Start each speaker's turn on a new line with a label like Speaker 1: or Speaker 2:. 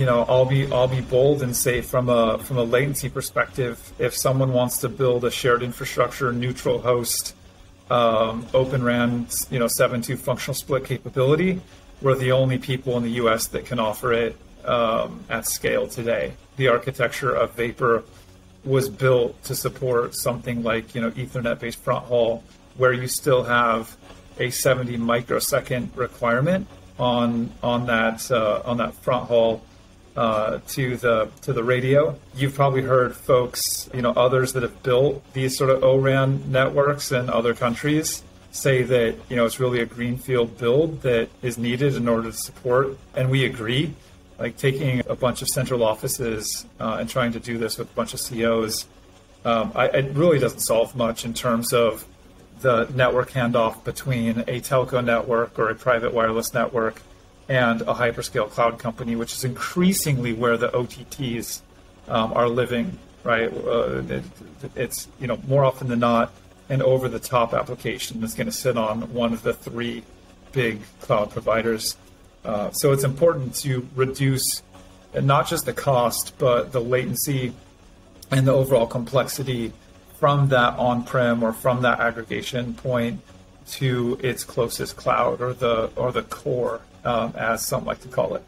Speaker 1: you know, I'll be I'll be bold and say from a from a latency perspective, if someone wants to build a shared infrastructure neutral host um, Open RAN, you know, 7.2 functional split capability, we're the only people in the U.S. that can offer it um, at scale today. The architecture of Vapor was built to support something like you know Ethernet-based front haul, where you still have a 70 microsecond requirement on on that uh, on that front haul uh, to the to the radio. You've probably heard folks, you know, others that have built these sort of ORAN networks in other countries say that you know it's really a greenfield build that is needed in order to support, and we agree. Like taking a bunch of central offices uh, and trying to do this with a bunch of COs, um, I, it really doesn't solve much in terms of the network handoff between a telco network or a private wireless network and a hyperscale cloud company, which is increasingly where the OTTs um, are living. Right, uh, it, it's you know more often than not an over-the-top application that's going to sit on one of the three big cloud providers. Uh, so it's important to reduce not just the cost, but the latency and the overall complexity from that on-prem or from that aggregation point to its closest cloud or the or the core um, as some like to call it.